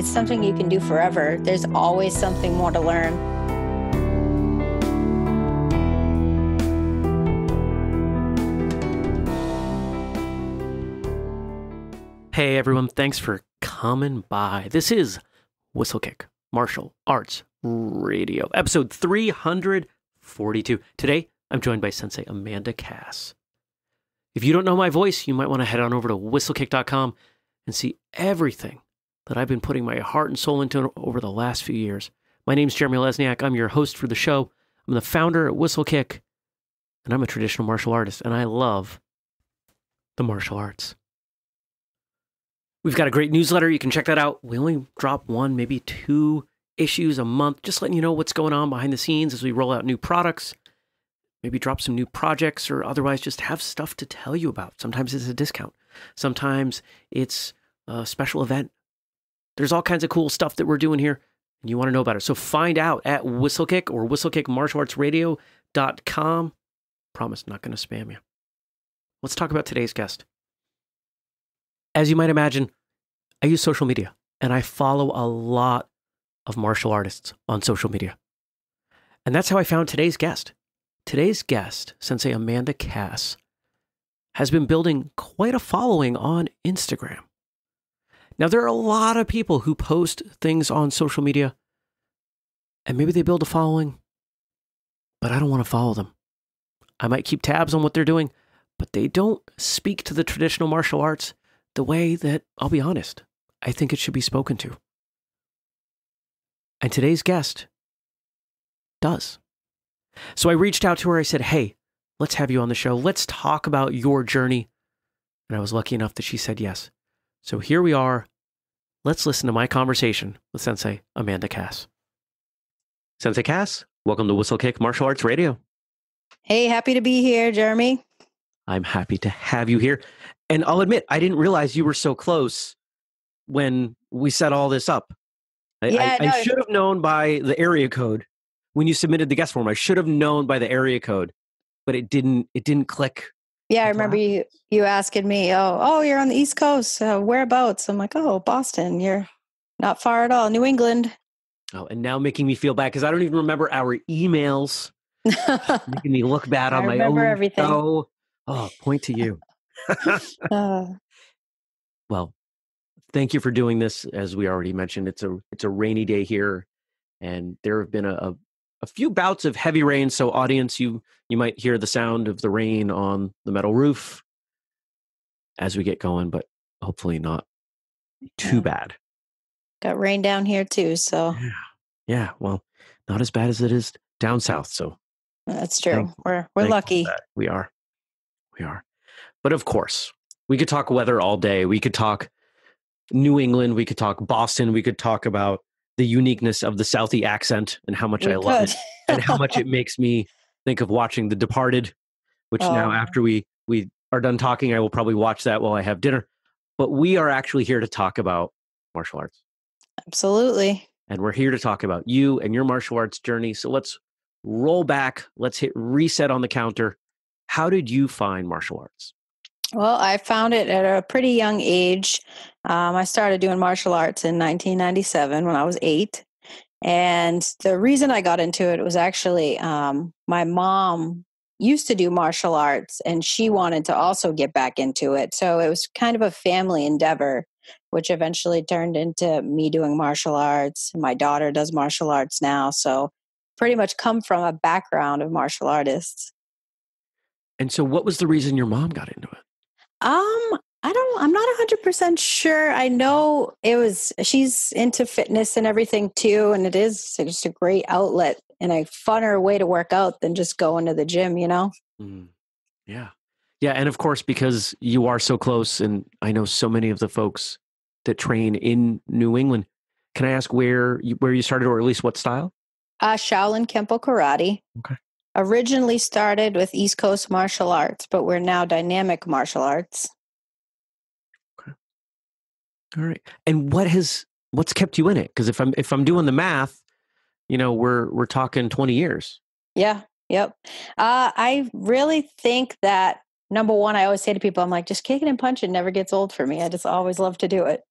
It's something you can do forever. There's always something more to learn. Hey everyone, thanks for coming by. This is Whistlekick Martial Arts Radio, episode 342. Today, I'm joined by Sensei Amanda Cass. If you don't know my voice, you might want to head on over to whistlekick.com and see everything that I've been putting my heart and soul into over the last few years. My name's Jeremy Lesniak. I'm your host for the show. I'm the founder at Whistlekick, and I'm a traditional martial artist, and I love the martial arts. We've got a great newsletter. You can check that out. We only drop one, maybe two issues a month, just letting you know what's going on behind the scenes as we roll out new products, maybe drop some new projects, or otherwise just have stuff to tell you about. Sometimes it's a discount, sometimes it's a special event. There's all kinds of cool stuff that we're doing here, and you want to know about it. So find out at Whistlekick or whistlekickmartialartsradio.com. Promise, not going to spam you. Let's talk about today's guest. As you might imagine, I use social media and I follow a lot of martial artists on social media. And that's how I found today's guest. Today's guest, Sensei Amanda Cass, has been building quite a following on Instagram. Now, there are a lot of people who post things on social media and maybe they build a following, but I don't want to follow them. I might keep tabs on what they're doing, but they don't speak to the traditional martial arts the way that, I'll be honest, I think it should be spoken to. And today's guest does. So I reached out to her. I said, Hey, let's have you on the show. Let's talk about your journey. And I was lucky enough that she said yes. So here we are. Let's listen to my conversation with Sensei Amanda Cass. Sensei Cass, welcome to Whistlekick Martial Arts Radio. Hey, happy to be here, Jeremy. I'm happy to have you here. And I'll admit, I didn't realize you were so close when we set all this up. I, Yeah, I, no. I should have known by the area code when you submitted the guest form. I should have known by the area code, but it didn't. It didn't click. Yeah, I remember you you asking me, "Oh, oh, you're on the East Coast. Uh, whereabouts?" I'm like, "Oh, Boston. You're not far at all. New England." Oh, and now making me feel bad because I don't even remember our emails, making me look bad I on my remember own everything. show. Oh, point to you. uh, well, thank you for doing this. As we already mentioned, it's a it's a rainy day here, and there have been a, a, a few bouts of heavy rain. So, audience, you you might hear the sound of the rain on the metal roof as we get going, but hopefully not too bad. got rain down here too, so Yeah, yeah. Well, not as bad as it is down south. So that's true. Thank- we're we're lucky. We are. We are. But of course, we could talk weather all day. We could talk New England. We could talk Boston. We could talk about the uniqueness of the Southie accent and how much We I love it and how much it makes me think of watching The Departed, which now Oh. after we we are done talking, I will probably watch that while I have dinner. But we are actually here to talk about martial arts. Absolutely. And we're here to talk about you and your martial arts journey. So let's roll back. Let's hit reset on the counter. How did you find martial arts? Well, I found it at a pretty young age. Um, I started doing martial arts in 1997 when I was eight. And the reason I got into it was actually um, my mom used to do martial arts and she wanted to also get back into it. So it was kind of a family endeavor, which eventually turned into me doing martial arts. My daughter does martial arts now. So pretty much come from a background of martial artists. And so, what was the reason your mom got into it? Um, I don't. I'm not 100 percent sure. I know it was. She's into fitness and everything too, and it is just a great outlet and a funner way to work out than just going to the gym. You know. Mm, yeah. Yeah. And of course, because you are so close, and I know so many of the folks that train in New England, can I ask where you, where you started, or at least what style? Uh, Shaolin Kempo Karate. Okay. Originally started with East Coast Martial Arts, but we're now Dynamic Martial Arts. Okay. All right. And what has what's kept you in it? Because if I'm if I'm doing the math, you know, we're we're talking 20 years. Yeah. Yep. Uh, I really think that number one, I always say to people, I'm like, just kicking and punching never gets old for me. I just always love to do it.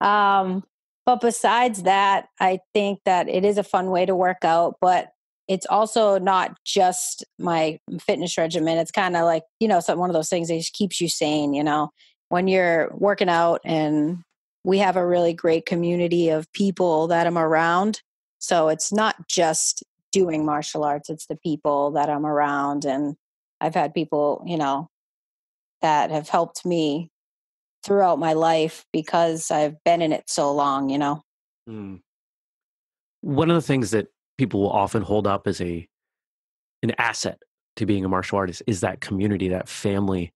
Um, but besides that, I think that it is a fun way to work out, but it's also not just my fitness regimen. It's kind of like, you know, some, one of those things that just keeps you sane, you know, when you're working out and we have a really great community of people that I'm around. So it's not just doing martial arts, it's the people that I'm around. And I've had people, you know, that have helped me throughout my life because I've been in it so long, you know. Mm. One of the things that people will often hold up as a an asset to being a martial artist is that community, that family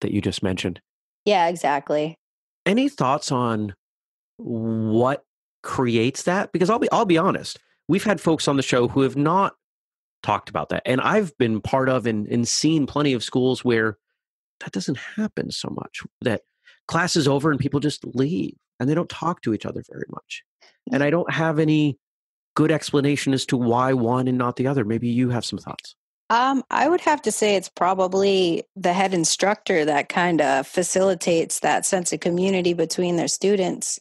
that you just mentioned. Yeah, exactly. Any thoughts on what creates that? Because I'll be I'll be honest, we've had folks on the show who have not talked about that. And I've been part of and, and seen plenty of schools where that doesn't happen so much. That class is over and people just leave and they don't talk to each other very much. And I don't have any good explanation as to why one and not the other. Maybe you have some thoughts. Um, I would have to say it's probably the head instructor that kind of facilitates that sense of community between their students.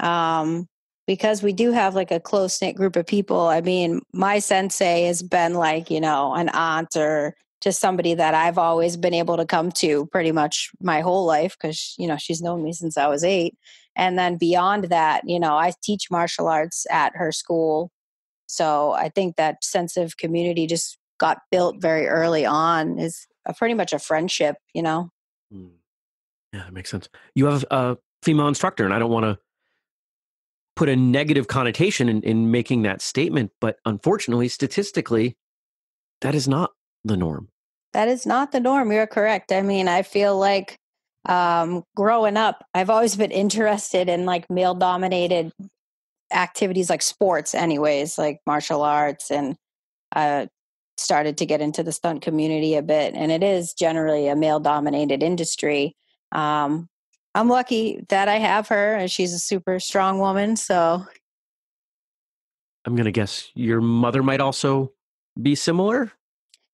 Um, because we do have like a close knit group of people. I mean, my sensei has been like, you know, an aunt or just somebody that I've always been able to come to pretty much my whole life because, you know, she's known me since I was eight. And then beyond that, you know, I teach martial arts at her school. So I think that sense of community just got built very early on is a, pretty much a friendship, you know? Mm. Yeah, that makes sense. You have a female instructor, and I don't want to put a negative connotation in, in making that statement, but unfortunately, statistically, that is not the norm. That is not the norm. You're correct. I mean, I feel like um, growing up, I've always been interested in like male dominated activities like sports, anyways, like martial arts, and uh, started to get into the stunt community a bit. And it is generally a male dominated industry. Um, I'm lucky that I have her, and she's a super strong woman. So I'm going to guess your mother might also be similar.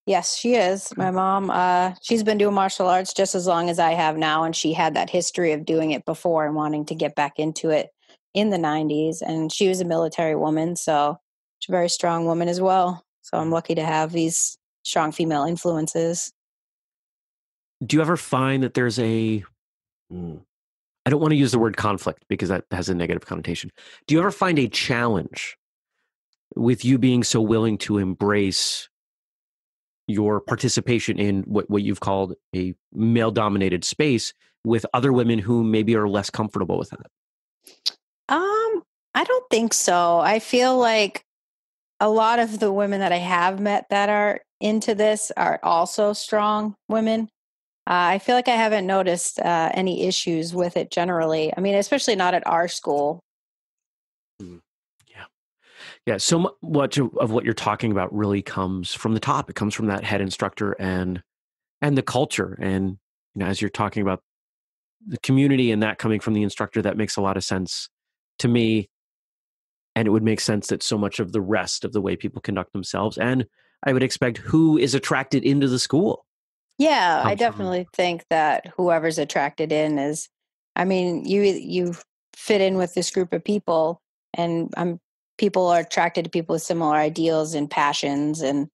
Yes, she is. My mom, uh, she's been doing martial arts just as long as I have now, and she had that history of doing it before and wanting to get back into it in the 90s. And she was a military woman, so she's a very strong woman as well. So I'm lucky to have these strong female influences. Do you ever find that there's a, hmm, don't want to use the word conflict because that has a negative connotation. Do you ever find a challenge with you being so willing to embrace your participation in what, what you've called a male dominated space with other women who maybe are less comfortable with that? Um, I don't think so. I feel like a lot of the women that I have met that are into this are also strong women. Uh, I feel like I haven't noticed uh, any issues with it generally. I mean, especially not at our school. Yeah, so much of what you're talking about really comes from the top. It comes from that head instructor and and the culture. And you know, as you're talking about the community and that coming from the instructor, that makes a lot of sense to me. And it would make sense that so much of the rest of the way people conduct themselves, and I would expect who is attracted into the school. Yeah, I definitely from. think that whoever's attracted in is. I mean, you you fit in with this group of people, and I'm people are attracted to people with similar ideals and passions and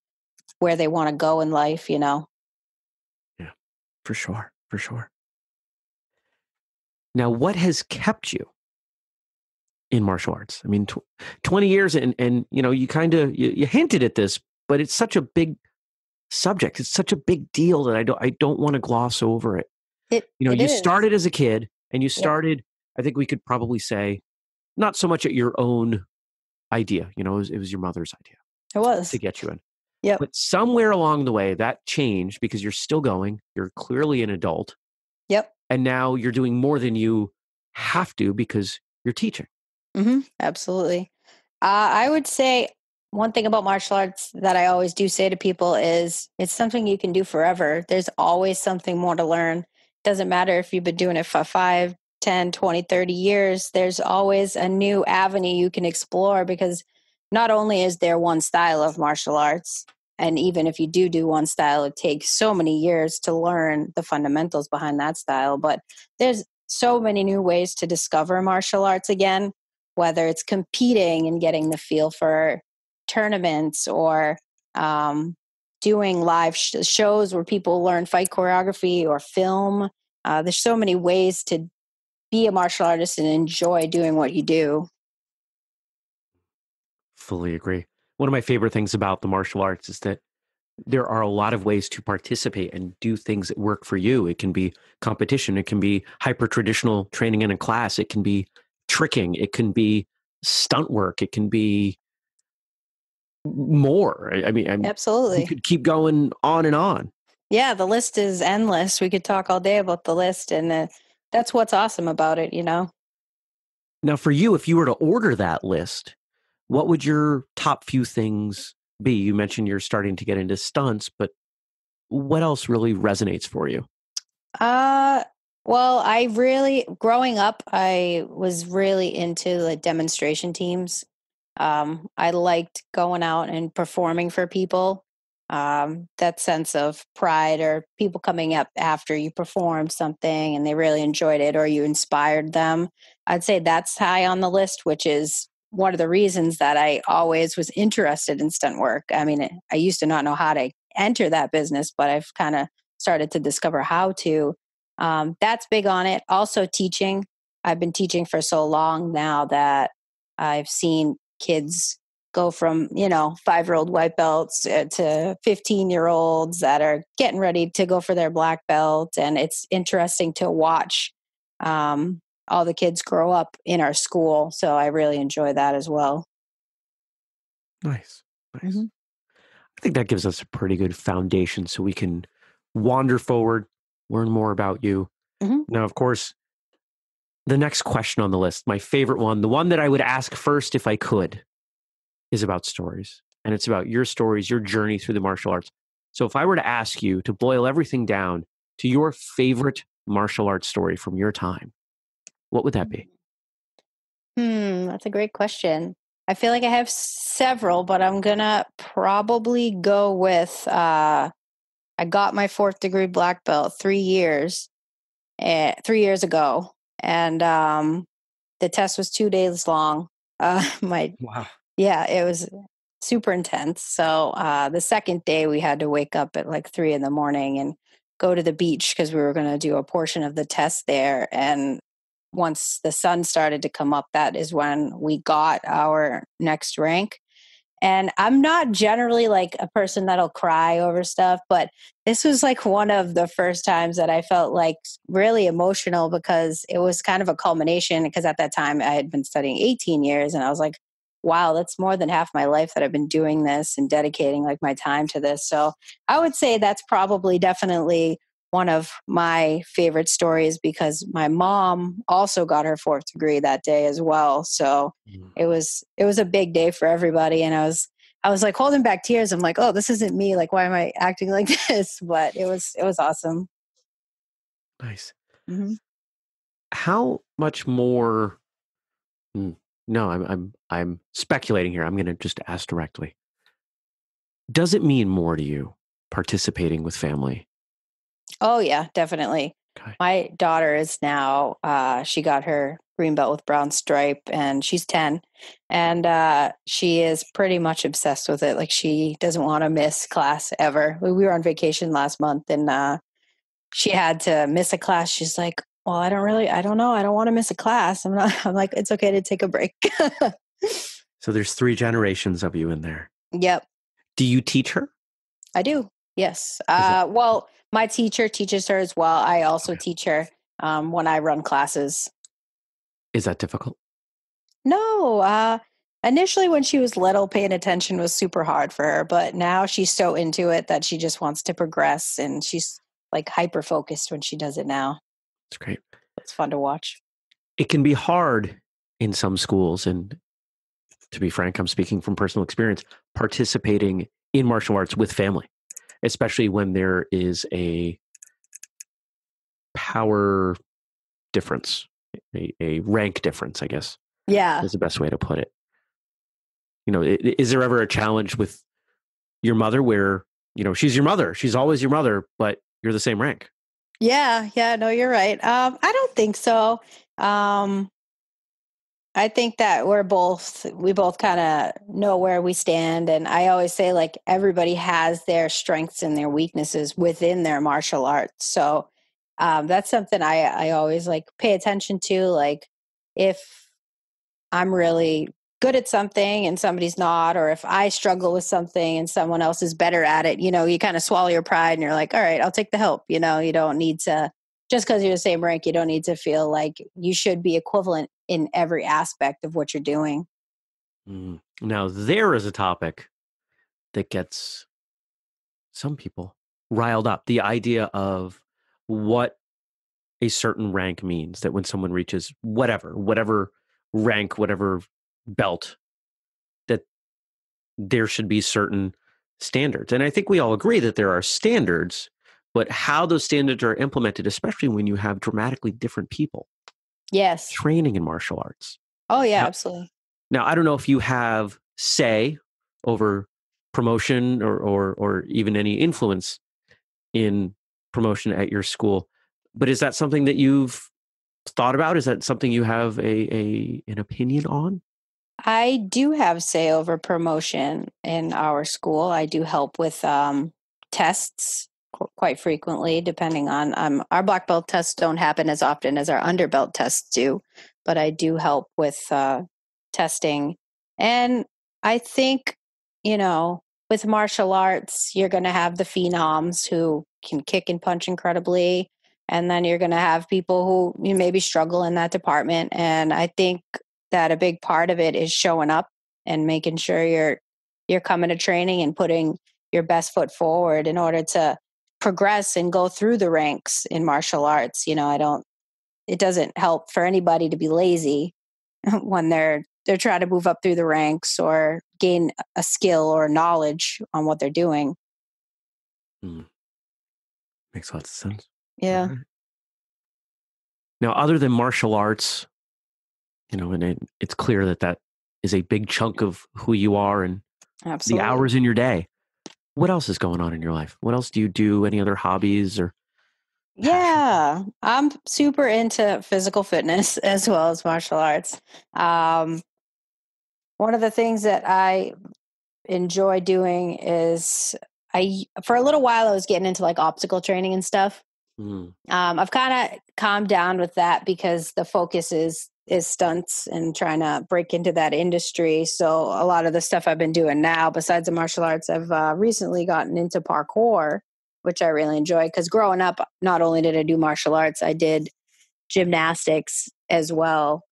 where they want to go in life, you know? Yeah, for sure. For sure. Now, what has kept you in martial arts? I mean, tw- 20 years and, and, you know, you kind of, you, you hinted at this, but it's such a big subject. It's such a big deal that I don't, I don't want to gloss over it. It, you know, it you is. started as a kid and you started, yeah. I think we could probably say, not so much at your own idea. You know, it was, it was your mother's idea. It was to get you in. Yeah. But somewhere along the way, that changed because you're still going. You're clearly an adult. Yep. And now you're doing more than you have to because you're teaching. Mm-hmm. Absolutely. Uh, I would say one thing about martial arts that I always do say to people is it's something you can do forever. There's always something more to learn. Doesn't matter if you've been doing it for five, 10, 20, 30 years, there's always a new avenue you can explore because not only is there one style of martial arts, and even if you do do one style, it takes so many years to learn the fundamentals behind that style, but there's so many new ways to discover martial arts again. whether it's competing and getting the feel for tournaments or um, doing live sh- shows where people learn fight choreography or film. Uh, there's so many ways to be a martial artist and enjoy doing what you do. Fully agree. One of my favorite things about the martial arts is that there are a lot of ways to participate and do things that work for you. It can be competition, it can be hyper traditional training in a class, it can be tricking, it can be stunt work, it can be more. I mean, I'm, absolutely, you could keep going on and on. Yeah, the list is endless. We could talk all day about the list, and uh, that's what's awesome about it. You know. Now, for you, if you were to order that list, what would your top few things be? You mentioned you're starting to get into stunts, but what else really resonates for you? Uh, well, I really growing up, I was really into the demonstration teams. Um, I liked going out and performing for people. Um, that sense of pride, or people coming up after you performed something and they really enjoyed it, or you inspired them. I'd say that's high on the list, which is one of the reasons that I always was interested in stunt work. I mean, I used to not know how to enter that business, but I've kind of started to discover how to. Um, that's big on it. Also, teaching. I've been teaching for so long now that I've seen kids go from you know five year old white belts uh, to 15 year olds that are getting ready to go for their black belt. And it's interesting to watch um, all the kids grow up in our school. So i really enjoy that as well. Nice nice. Mm-hmm. i think that gives us a pretty good foundation so we can wander forward learn more about you. Mm-hmm. now of course the next question on the list, my favorite one, the one that I would ask first if I could, is about stories. And it's about your stories, your journey through the martial arts. So if I were to ask you to boil everything down to your favorite martial arts story from your time, what would that be? Hmm, that's a great question. I feel like I have several, but I'm gonna probably go with uh I got my fourth degree black belt three years, uh, three years ago, and um, the test was two days long. Uh, my wow, yeah, it was super intense. So uh, the second day, we had to wake up at like three in the morning and go to the beach because we were going to do a portion of the test there. And once the sun started to come up, that is when we got our next rank. And I'm not generally like a person that'll cry over stuff, but this was like one of the first times that I felt like really emotional because it was kind of a culmination. Because at that time I had been studying 18 years and I was like, wow, that's more than half my life that I've been doing this and dedicating like my time to this. So I would say that's probably definitely one of my favorite stories because my mom also got her fourth degree that day as well. So mm. it was it was a big day for everybody and I was I was like holding back tears. I'm like, "Oh, this isn't me. Like why am I acting like this?" But it was it was awesome. Nice. Mm-hmm. How much more hmm, No, I'm I'm I'm speculating here. I'm going to just ask directly. Does it mean more to you participating with family Oh yeah, definitely. Okay. My daughter is now uh, she got her green belt with brown stripe and she's 10 and uh, she is pretty much obsessed with it like she doesn't want to miss class ever we were on vacation last month and uh, she had to miss a class she's like well i don't really i don't know i don't want to miss a class i'm not i'm like it's okay to take a break so there's three generations of you in there yep do you teach her i do yes uh, well my teacher teaches her as well. I also teach her um, when I run classes. Is that difficult? No. Uh, initially, when she was little, paying attention was super hard for her, but now she's so into it that she just wants to progress and she's like hyper focused when she does it now. It's great. It's fun to watch. It can be hard in some schools. And to be frank, I'm speaking from personal experience, participating in martial arts with family especially when there is a power difference, a, a rank difference, I guess. Yeah. Is the best way to put it. You know, is there ever a challenge with your mother where, you know, she's your mother, she's always your mother, but you're the same rank? Yeah, yeah, no, you're right. Um, I don't think so. Um, I think that we're both we both kind of know where we stand and I always say like everybody has their strengths and their weaknesses within their martial arts. So um, that's something I I always like pay attention to like if I'm really good at something and somebody's not or if I struggle with something and someone else is better at it, you know, you kind of swallow your pride and you're like, "All right, I'll take the help." You know, you don't need to just because you're the same rank, you don't need to feel like you should be equivalent in every aspect of what you're doing. Mm. Now, there is a topic that gets some people riled up the idea of what a certain rank means that when someone reaches whatever, whatever rank, whatever belt, that there should be certain standards. And I think we all agree that there are standards, but how those standards are implemented, especially when you have dramatically different people Yes. training in martial arts. Oh yeah, Now- absolutely. Now, I don't know if you have say over promotion or, or, or even any influence in promotion at your school, but is that something that you've thought about? Is that something you have a, a an opinion on? I do have say over promotion in our school. I do help with um, tests qu- quite frequently, depending on um, our black belt tests don't happen as often as our underbelt tests do, but I do help with uh, testing. And I think, you know, with martial arts, you're going to have the phenoms who can kick and punch incredibly. And then you're going to have people who you maybe struggle in that department. And I think that a big part of it is showing up and making sure you're you're coming to training and putting your best foot forward in order to progress and go through the ranks in martial arts you know i don't it doesn't help for anybody to be lazy when they're they're trying to move up through the ranks or gain a skill or knowledge on what they're doing hmm. Makes lots of sense. yeah Alright. Now, other than martial arts, you know, and it, it's clear that that is a big chunk of who you are and absolutely the hours in your day. What else is going on in your life? What else do you do? Any other hobbies or Yeah, I'm super into physical fitness as well as martial arts. Um, one of the things that I enjoy doing is I, for a little while, I was getting into like obstacle training and stuff. Mm, Um, I've kind of calmed down with that because the focus is is stunts and trying to break into that industry. So a lot of the stuff I've been doing now, besides the martial arts, I've uh, recently gotten into parkour, which I really enjoy. Because growing up, not only did I do martial arts, I did gymnastics as well.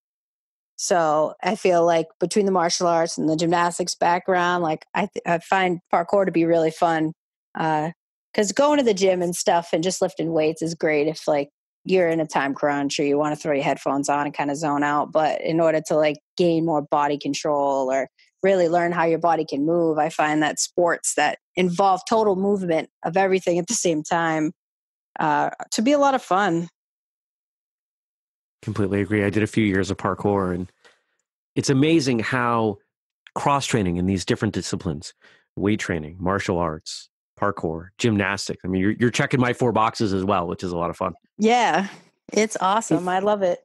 So I feel like between the martial arts and the gymnastics background, like I, th- I find parkour to be really fun. Because going to the gym and stuff and just lifting weights is great if like you're in a time crunch or you want to throw your headphones on and kind of zone out. But in order to like gain more body control or really learn how your body can move, I find that sports that involve total movement of everything at the same time uh, to be a lot of fun. completely agree. I did a few years of parkour, and it's amazing how cross training in these different disciplines weight training, martial arts, parkour, gymnastics. I mean, you're, you're checking my four boxes as well, which is a lot of fun. Yeah, it's awesome. I love it.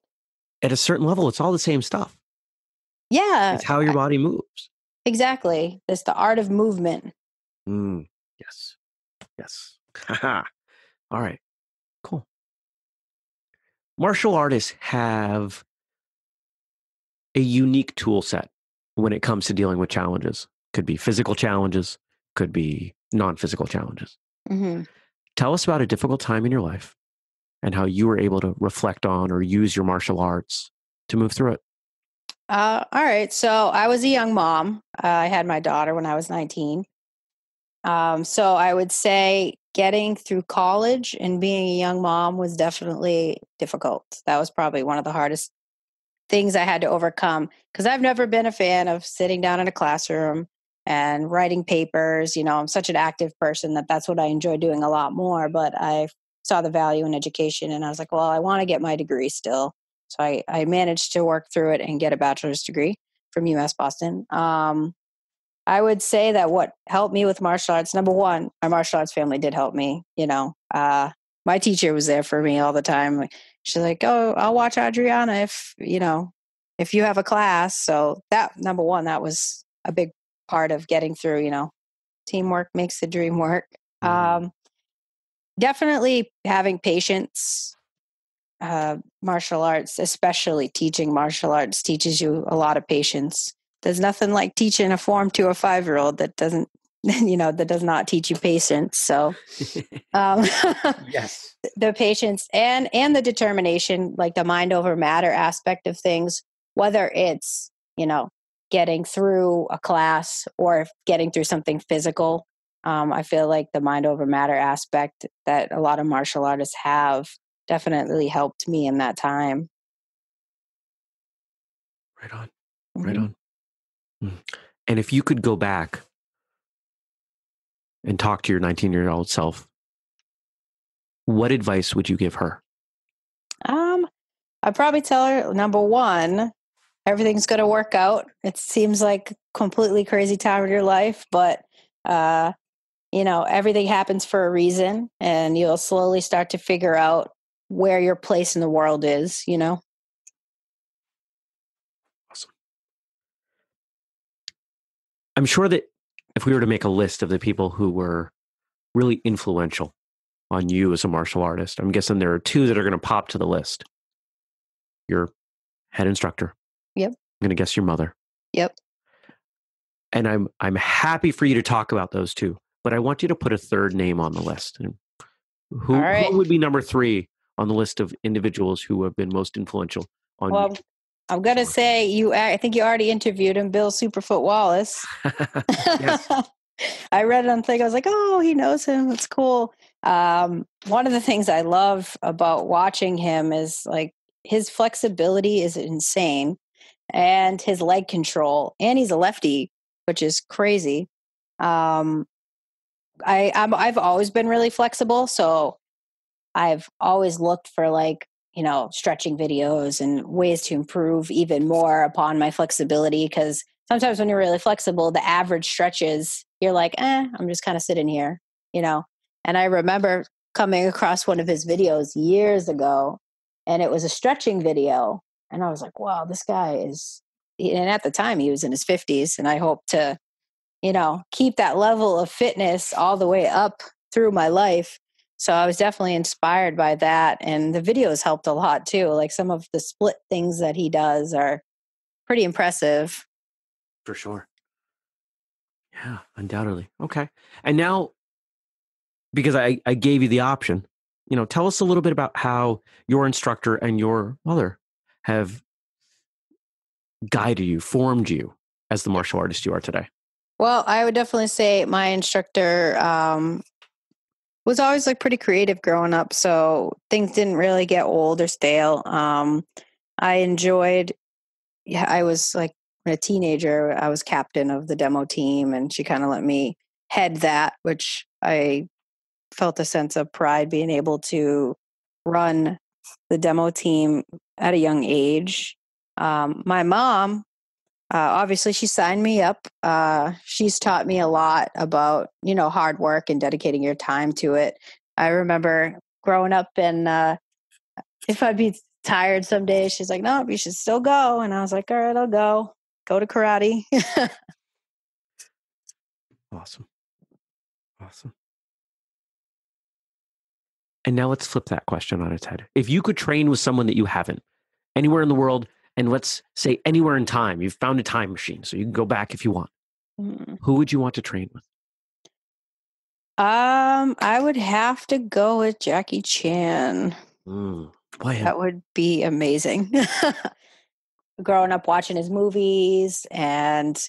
At a certain level, it's all the same stuff. Yeah, It's how your body moves. exactly. It's the art of movement. Mm, yes. Yes. All right. Cool. Martial artists have a unique tool set when it comes to dealing with challenges. Could be physical challenges, could be non physical challenges. hmm Tell us about a difficult time in your life and how you were able to reflect on or use your martial arts to move through it. Uh, all right. So I was a young mom. Uh, I had my daughter when I was 19. Um, so I would say getting through college and being a young mom was definitely difficult. That was probably one of the hardest things I had to overcome because I've never been a fan of sitting down in a classroom and writing papers. You know, I'm such an active person that that's what I enjoy doing a lot more. But I saw the value in education and I was like, well, I want to get my degree still. So I, I managed to work through it and get a bachelor's degree from UMass Boston. Um, I would say that what helped me with martial arts, number one, my martial arts family did help me. You know, uh, my teacher was there for me all the time. She's like, "Oh, I'll watch Adriana if you know if you have a class. So that number one, that was a big part of getting through. You know, teamwork makes the dream work. Mhm. Um, definitely having patience. Uh, martial arts, especially teaching martial arts, teaches you a lot of patience. There's nothing like teaching a form to a five year old that doesn't, you know, that does not teach you patience. So, um, yes. the patience and and the determination like the mind over matter aspect of things whether it's you know getting through a class or getting through something physical um, i feel like the mind over matter aspect that a lot of martial artists have definitely helped me in that time Right on. Right Mhm. on. Mm. And if you could go back and talk to your 19 year old self, what advice would you give her? Um, I'd probably tell her number one, everything's going to work out. It seems like completely crazy time of your life, but uh, you know, everything happens for a reason, and you'll slowly start to figure out where your place in the world is. You know. Awesome. I'm sure that if we were to make a list of the people who were really influential on you as a martial artist, I'm guessing there are two that are going to pop to the list. Your head instructor. Yep. I'm going to guess your mother. Yep. And I'm I'm happy for you to talk about those two, but I want you to put a third name on the list. And who, right. who would be number three on the list of individuals who have been most influential on Well, I'm gonna say you. I think you already interviewed him, Bill Superfoot Wallace. I read it on thing. I was like, oh, he knows him. That's cool. Um, one of the things I love about watching him is like his flexibility is insane, and his leg control, and he's a lefty, which is crazy. Um, I I'm, I've always been really flexible, so I've always looked for like you know stretching videos and ways to improve even more upon my flexibility because sometimes when you're really flexible the average stretches you're like eh i'm just kind of sitting here you know and i remember coming across one of his videos years ago and it was a stretching video and i was like wow this guy is and at the time he was in his 50s and i hope to you know keep that level of fitness all the way up through my life so I was definitely inspired by that. And the videos helped a lot too. Like some of the split things that he does are pretty impressive. For sure. Yeah, undoubtedly. Okay. And now, because I, I gave you the option, you know, tell us a little bit about how your instructor and your mother have guided you, formed you as the martial artist you are today. Well, I would definitely say my instructor um, was always like pretty creative growing up. So things didn't really get old or stale. Um, I enjoyed, yeah, I was like a teenager, I was captain of the demo team, and she kind of let me head that, which I felt a sense of pride being able to run the demo team at a young age. Um, my mom, uh, obviously, she signed me up. Uh, she's taught me a lot about, you know, hard work and dedicating your time to it. I remember growing up and uh, if I'd be tired some days, she's like, no, you should still go. And I was like, all right, I'll go. Go to karate. Awesome. Awesome. And now let's flip that question on its head. If you could train with someone that you haven't, anywhere in the world, and let's say anywhere in time, you've found a time machine, so you can go back if you want. Mm. Who would you want to train with? um, I would have to go with Jackie Chan. Mm, why? That would be amazing. Growing up watching his movies, and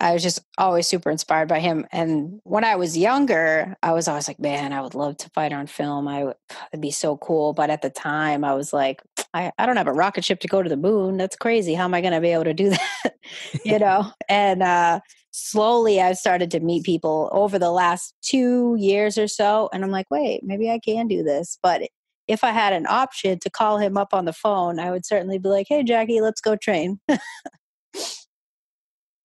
I was just always super inspired by him. And when I was younger, I was always like, man, I would love to fight on film. I would, it'd be so cool. But at the time, I was like, I, I don't have a rocket ship to go to the moon. That's crazy. How am I going to be able to do that? you know? And uh, slowly I've started to meet people over the last two years or so. And I'm like, wait, maybe I can do this. But if I had an option to call him up on the phone, I would certainly be like, hey, Jackie, let's go train.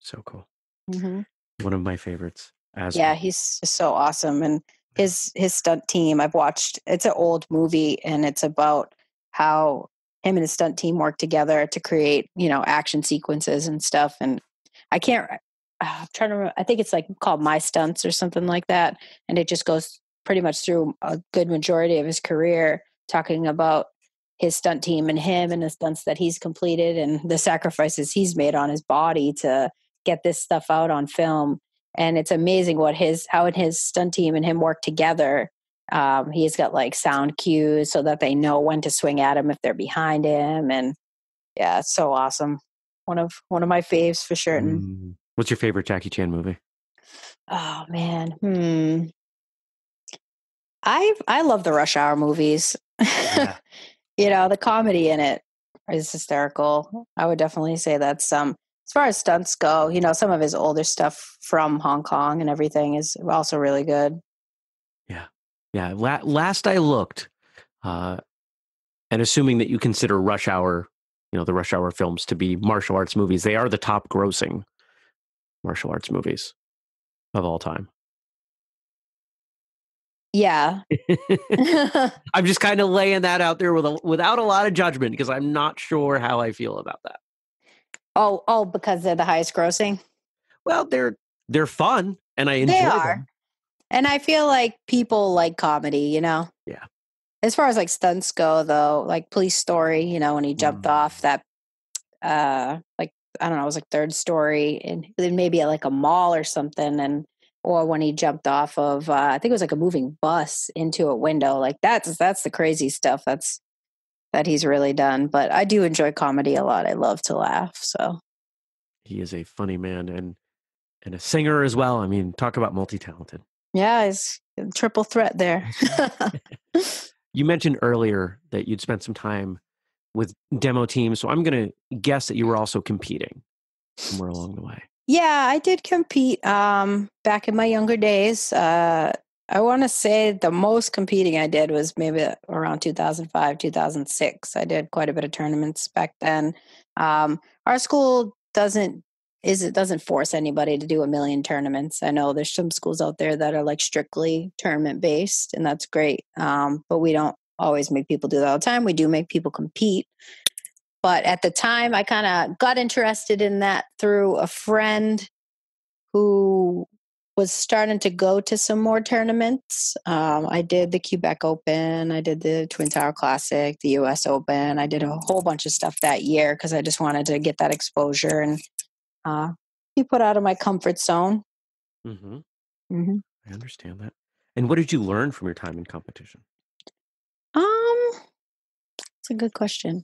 So cool. Hmm One of my favorites. As Yeah, well. he's just so awesome. And his his stunt team, I've watched. It's an old movie, and it's about how him and his stunt team work together to create, you know, action sequences and stuff. And I can't, uh, I'm trying to remember, I think it's like called My Stunts or something like that. And it just goes pretty much through a good majority of his career talking about his stunt team and him and the stunts that he's completed and the sacrifices he's made on his body to get this stuff out on film and it's amazing what his how his stunt team and him work together um, he's got like sound cues so that they know when to swing at him if they're behind him and yeah it's so awesome one of one of my faves for sure Mm. What's your favorite Jackie Chan movie? oh man hmm i i love the rush hour movies Yeah. you know the comedy in it is hysterical i would definitely say that's um as far as stunts go you know some of his older stuff from hong kong and everything is also really good Yeah. La- last I looked, uh, and assuming that you consider Rush Hour, you know, the Rush Hour films to be martial arts movies, they are the top grossing martial arts movies of all time. yeah I'm just kind of laying that out there with a, without a lot of judgment because I'm not sure how I feel about that. Oh oh because they're the highest grossing Well, they're they're fun and I enjoy They are. them. and i feel like people like comedy you know Yeah. as far as like stunts go though like police story you know when he jumped Mm. off that uh like i don't know it was like third story and then maybe at like a mall or something and or when he jumped off of uh, i think it was like a moving bus into a window like that's that's the crazy stuff that's that he's really done but i do enjoy comedy a lot i love to laugh so He is a funny man and and a singer as well. I mean, talk about multi-talented. yeah he's a triple threat there You mentioned earlier that you'd spent some time with demo teams, so I'm going to guess that you were also competing somewhere along the way. Yeah, I did compete um, back in my younger days. Uh, I want to say the most competing I did was maybe around 2005, 2006. I did quite a bit of tournaments back then. Um, our school doesn't is it doesn't force anybody to do a million tournaments. I know there's some schools out there that are like strictly tournament based, and that's great. Um, but we don't always make people do that all the time. We do make people compete. But at the time, I kind of got interested in that through a friend who was starting to go to some more tournaments. Um, I did the Quebec Open, I did the Twin Tower Classic, the US Open. I did a whole bunch of stuff that year because I just wanted to get that exposure and uh, be put out of my comfort zone. Mm-hmm. Mm-hmm. I understand that. And what did you learn from your time in competition? Um, it's a good question.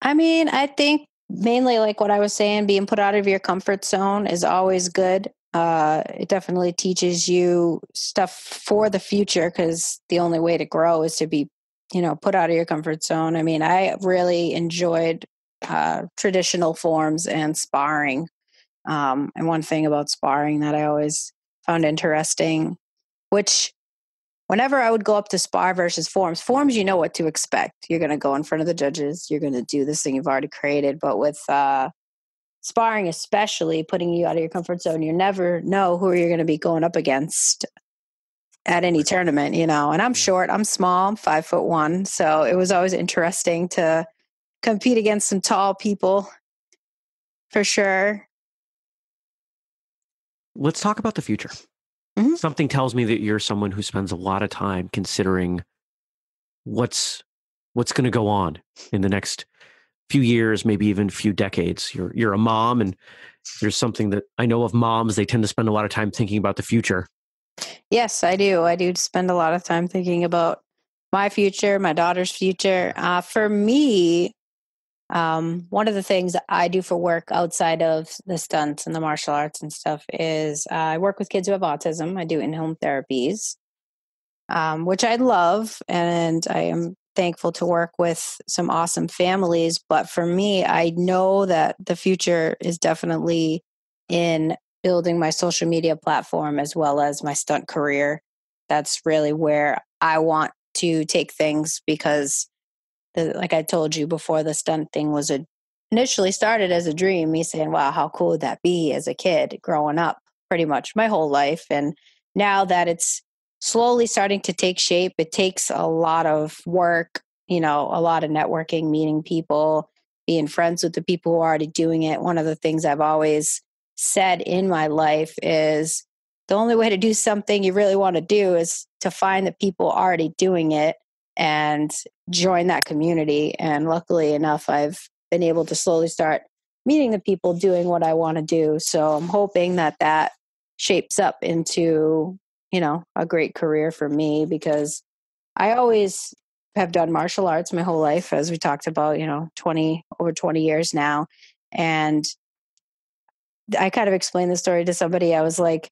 I mean, I think mainly like what I was saying, being put out of your comfort zone is always good. Uh, it definitely teaches you stuff for the future because the only way to grow is to be, you know, put out of your comfort zone. I mean, I really enjoyed uh, traditional forms and sparring. Um, and one thing about sparring that I always found interesting, which whenever I would go up to spar versus forms, forms, you know what to expect. You're going to go in front of the judges. You're going to do this thing you've already created. But with uh, sparring, especially putting you out of your comfort zone, you never know who you're going to be going up against at any tournament, you know. And I'm short, I'm small, I'm five foot one. So it was always interesting to compete against some tall people for sure. Let's talk about the future. Mhm. Something tells me that you're someone who spends a lot of time considering what's what's going to go on in the next few years, maybe even few decades. You're you're a mom, and there's something that I know of moms. They tend to spend a lot of time thinking about the future. Yes, I do. I do spend a lot of time thinking about my future, my daughter's future. Uh, for me, um, one of the things I do for work outside of the stunts and the martial arts and stuff is uh, I work with kids who have autism. I do in home therapies, um, which I love, and I am thankful to work with some awesome families. But for me, I know that the future is definitely in building my social media platform as well as my stunt career. That's really where I want to take things because, the, like I told you before, the stunt thing was a, initially started as a dream. Me saying, "Wow, how cool would that be?" As a kid growing up, pretty much my whole life, and now that it's slowly starting to take shape, it takes a lot of work you know, a lot of networking, meeting people, being friends with the people who are already doing it. One of the things I've always said in my life is the only way to do something you really want to do is to find the people already doing it and join that community. And luckily enough, I've been able to slowly start meeting the people doing what I want to do. So I'm hoping that that shapes up into, you know, a great career for me because I always have done martial arts my whole life, as we talked about, you know, 20 over 20 years now. And I kind of explained the story to somebody. I was like,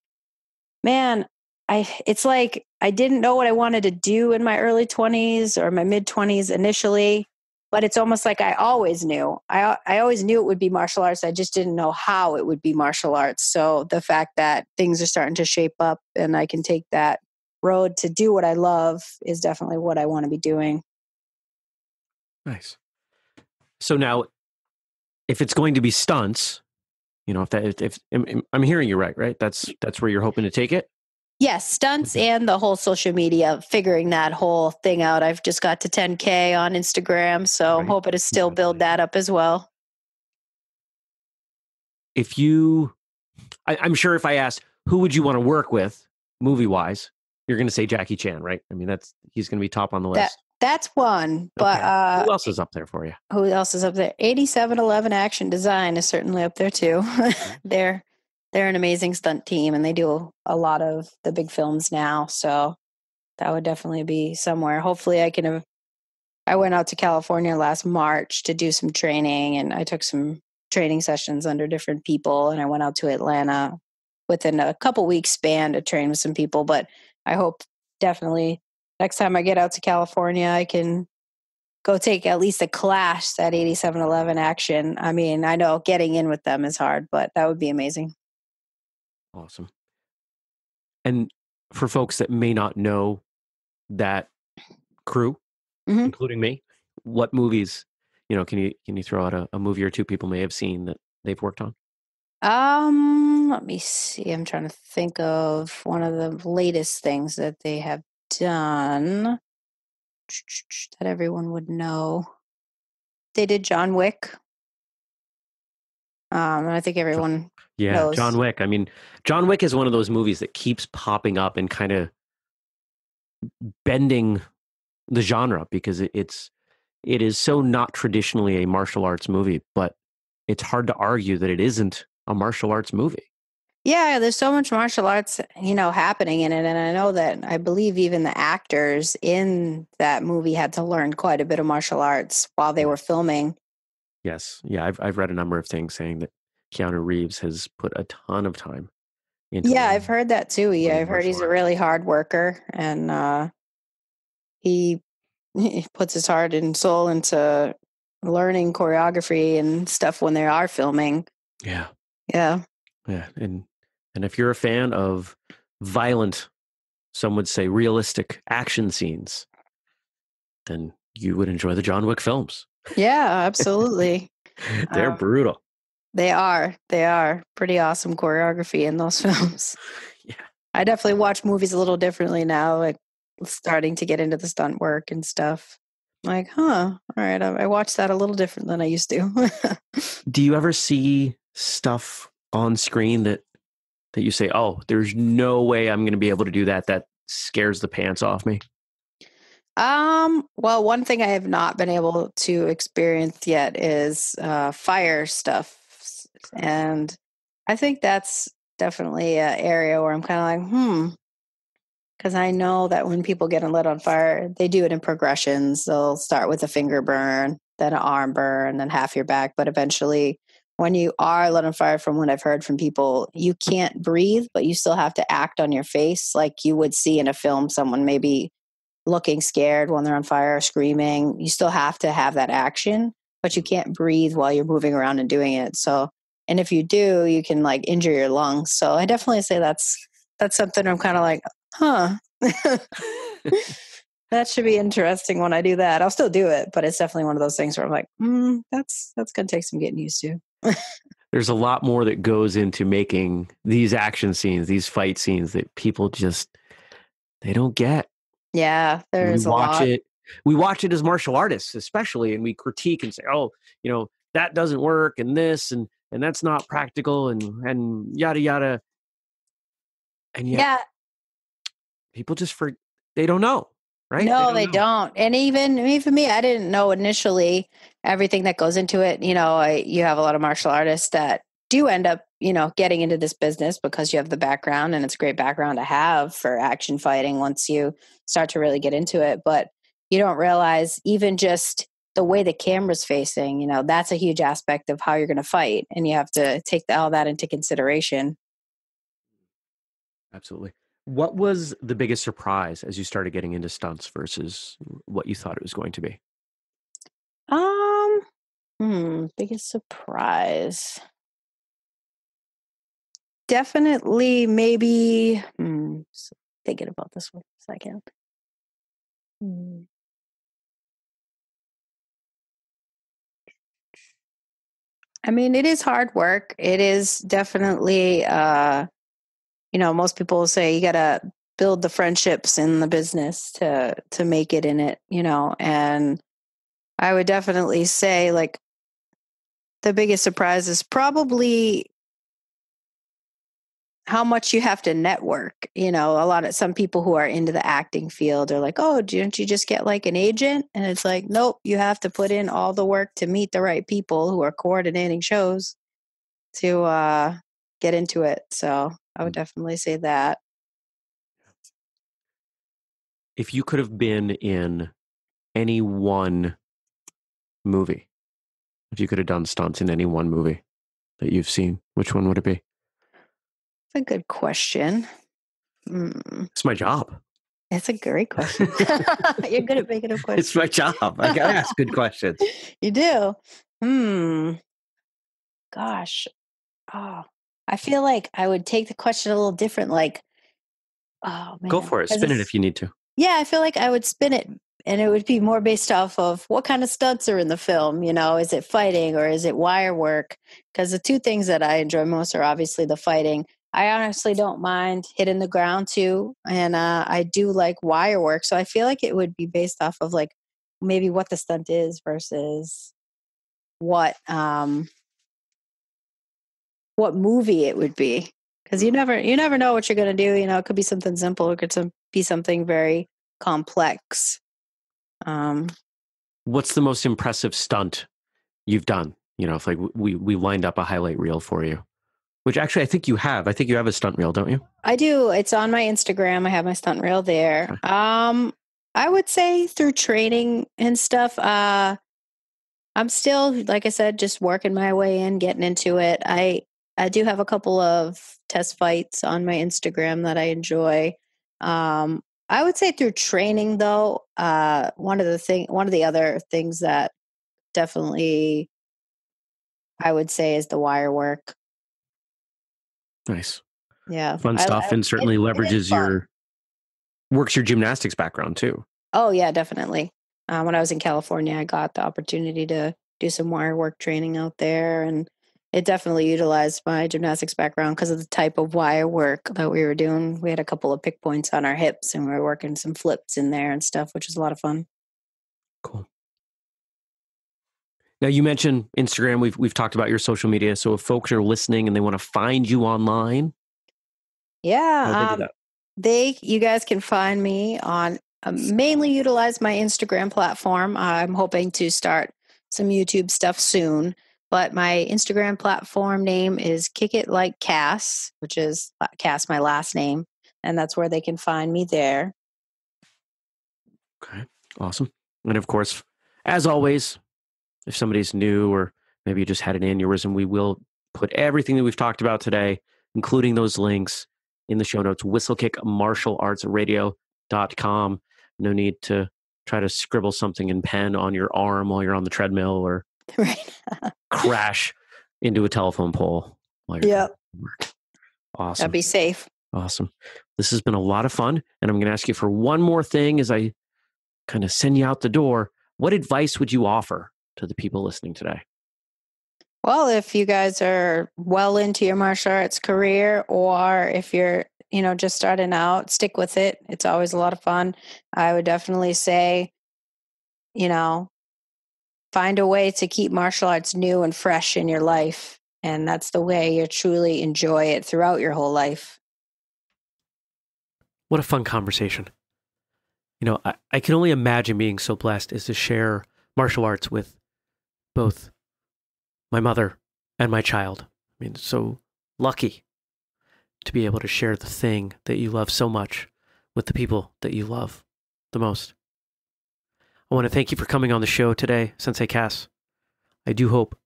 man, I it's like I didn't know what I wanted to do in my early 20s or my mid 20s initially, but it's almost like I always knew. I I always knew it would be martial arts. I just didn't know how it would be martial arts. So the fact that things are starting to shape up and I can take that road to do what I love is definitely what I want to be doing. Nice. So now if it's going to be stunts, you know, if that if, if I'm hearing you right, right? That's that's where you're hoping to take it? Yes, stunts and the whole social media, figuring that whole thing out. I've just got to 10K on Instagram, so right. I'm hoping to still build that up as well. If you, I, am sure if I asked, who would you want to work with movie wise, you're going to say Jackie Chan, right? I mean, that's, he's going to be top on the list. That, that's one. But okay. uh, who else is up there for you? Who else is up there? 8711 Action Design is certainly up there too. Mm-hmm. they're an amazing stunt team and they do a lot of the big films now. So that would definitely be somewhere. Hopefully, I can have. I went out to California last March to do some training, and I took some training sessions under different people. And I went out to Atlanta within a couple weeks span to train with some people. But I hope definitely next time I get out to California, I can go take at least a class at 8711 Action. I mean, I know getting in with them is hard, but that would be amazing. Awesome. And for folks that may not know that crew, mm-hmm. including me, what movies, you know, can you can you throw out a, a movie or two people may have seen that they've worked on? Um, let me see. I'm trying to think of one of the latest things that they have done that everyone would know. They did John Wick. Um, and I think everyone yeah, knows. John Wick. I mean, John Wick is one of those movies that keeps popping up and kind of bending the genre because it's it is so not traditionally a martial arts movie, but it's hard to argue that it isn't a martial arts movie. Yeah, there's so much martial arts, you know, happening in it. And I know that I believe even the actors in that movie had to learn quite a bit of martial arts while they were filming. Yes. Yeah. I've, I've read a number of things saying that Keanu Reeves has put a ton of time into Yeah, I've heard that too. Yeah, I've heard he's a really hard worker and uh, he, he puts his heart and soul into learning choreography and stuff when they are filming. Yeah. Yeah. Yeah. And and if you're a fan of violent, some would say realistic action scenes, then you would enjoy the John Wick films. Yeah, absolutely. They're um, brutal. They are. They are pretty awesome choreography in those films. Yeah. I definitely watch movies a little differently now, like starting to get into the stunt work and stuff. Like, huh, all right, I, I watch that a little different than I used to. Do you ever see stuff on screen that that you say, "Oh, there's no way I'm going to be able to do that." That scares the pants off me. Um, well, one thing I have not been able to experience yet is uh, fire stuff. And I think that's definitely an area where I'm kind of like, hmm, because I know that when people get lit on fire, they do it in progressions. They'll start with a finger burn, then an arm burn, then half your back. But eventually, when you are lit on fire, from what I've heard from people, you can't breathe, but you still have to act on your face like you would see in a film. Someone maybe looking scared when they're on fire, screaming. You still have to have that action, but you can't breathe while you're moving around and doing it. So, and if you do, you can like injure your lungs. So, I definitely say that's that's something I'm kind of like, huh. that should be interesting when I do that. I'll still do it, but it's definitely one of those things where I'm like, mm, that's that's gonna take some getting used to. There's a lot more that goes into making these action scenes, these fight scenes that people just they don't get. Yeah, there's we watch lot. it. we watch it as martial artists, especially, and we critique and say, "Oh, you know, that doesn't work, and this, and and that's not practical, and and yada yada." And yet, yeah, people just for they don't know, right? No, they know. don't. And even even me, I didn't know initially everything that goes into it. You know, I, you have a lot of martial artists that do end up, you know, getting into this business because you have the background and it's a great background to have for action fighting once you start to really get into it. But you don't realize even just the way the camera's facing, you know, that's a huge aspect of how you're going to fight. And you have to take all that into consideration. Absolutely. What was the biggest surprise as you started getting into stunts versus what you thought it was going to be? Um, hmm, biggest surprise. Definitely, maybe. Hmm, thinking about this one a second. Hmm. I mean, it is hard work. It is definitely, uh, you know, most people say you got to build the friendships in the business to to make it in it, you know. And I would definitely say, like, the biggest surprise is probably how much you have to network. You know, a lot of some people who are into the acting field are like, oh, don't you just get like an agent? And it's like, nope, you have to put in all the work to meet the right people who are coordinating shows to uh, get into it. So I would definitely say that. If you could have been in any one movie, if you could have done stunts in any one movie that you've seen, which one would it be? That's a good question. Mm, It's my job. it's a great question. You're good at making a question. It's my job. I gotta ask good questions. You do. Hmm. Gosh. Oh, I feel like I would take the question a little different. Like, oh man. Go for it. Spin it if you need to. Yeah, I feel like I would spin it and it would be more based off of what kind of stunts are in the film. You know, is it fighting or is it wire work? Because the two things that I enjoy most are obviously the fighting. I honestly don't mind hitting the ground too. And uh, I do like wire work. So I feel like it would be based off of like maybe what the stunt is versus what um what movie it would be because you never you never know what you're going to do you know it could be something simple it could some, be something very complex um What's the most impressive stunt you've done? You know, if like we we lined up a highlight reel for you, which actually I think you have. I think you have a stunt reel, don't you? i do it's on my instagram i have my stunt reel there Okay. um i would say through training and stuff uh i'm still like i said just working my way in getting into it i i do have a couple of test fights on my instagram that i enjoy um i would say through training though uh one of the thing one of the other things that definitely i would say is the wire work Nice, yeah fun stuff, I- and certainly it- it leverages fun. your works your gymnastics background too. Oh yeah, definitely. Uh, when I was in California, I got the opportunity to do some wire work training out there, and it definitely utilized my gymnastics background because of the type of wire work that we were doing. We had a couple of pick points on our hips, and we were working some flips in there and stuff, which was a lot of fun. Cool. Now you mentioned Instagram. We've we've talked about your social media. So if folks are listening and they want to find you online, Yeah, they um, they you guys can find me on uh, mainly utilize my Instagram platform. I'm hoping to start some YouTube stuff soon, but my Instagram platform name is Kick It Like Cass, which is uh, Cass my last name, and that's where they can find me there. Okay, awesome. And of course, as always, if somebody's new or maybe you just had an aneurysm, we will put everything that we've talked about today, including those links, in the show notes. Whistlekickmartialartsradio.com. No need to try to scribble something in pen on your arm while you're on the treadmill or right. crash into a telephone pole while you're Yep. Awesome. That'd be safe. Awesome. This has been a lot of fun. And I'm going to ask you for one more thing as I kind of send you out the door. What advice would you offer to the people listening today? Well, if you guys are well into your martial arts career, or if you're, you know, just starting out, stick with it. It's always a lot of fun. I would definitely say you know, find a way to keep martial arts new and fresh in your life. And that's the way you truly enjoy it throughout your whole life. What a fun conversation. You know, I, I can only imagine being so blessed as to share martial arts with both my mother and my child. I mean, so lucky to be able to share the thing that you love so much with the people that you love the most. I want to thank you for coming on the show today, Sensei Cass. I do hope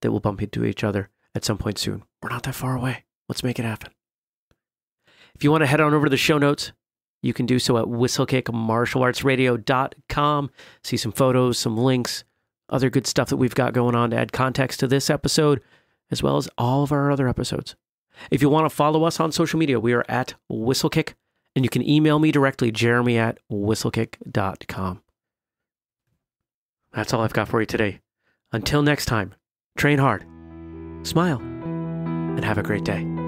that we'll bump into each other at some point soon. We're not that far away. Let's make it happen. If you want to head on over to the show notes, you can do so at whistlekickmartialartsradio.com. See some photos, some links, other good stuff that we've got going on to add context to this episode, as well as all of our other episodes. If you want to follow us on social media, we are at Whistlekick, and you can email me directly, jeremy at whistlekick.com. That's all I've got for you today. Until next time, train hard, smile, and have a great day.